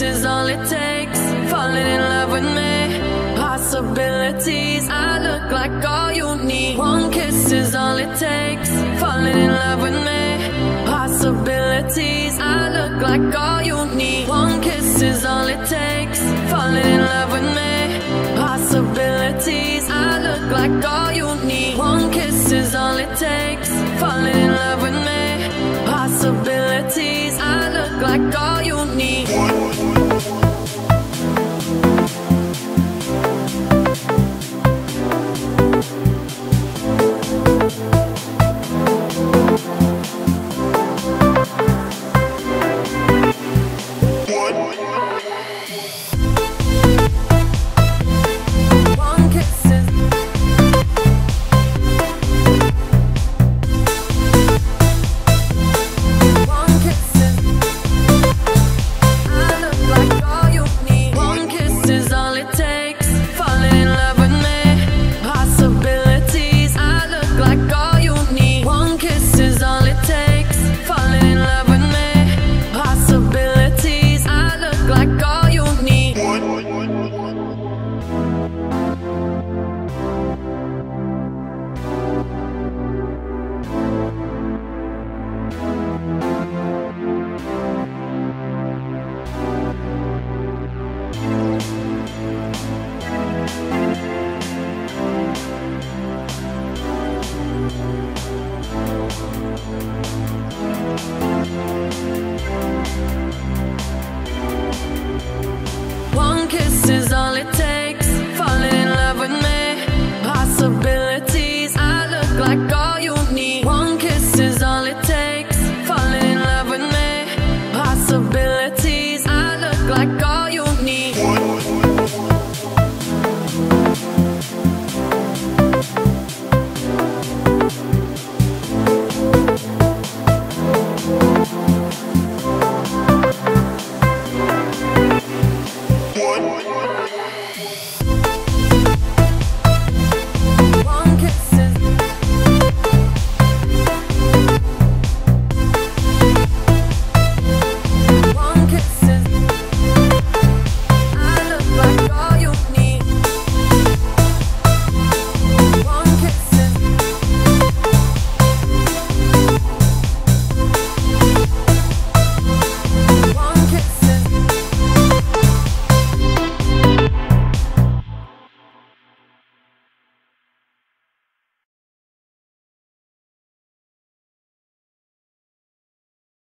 This is all it takes. Falling in love with me. Possibilities. I look like all you need. One kiss is all it takes. Falling in love with me. Possibilities. I look like all you need. One kiss is all it takes. Falling in love with me. Possibilities. I look like all you need. One kiss is all it takes. Falling in love with me. Possibilities. I look like all you need. Kiss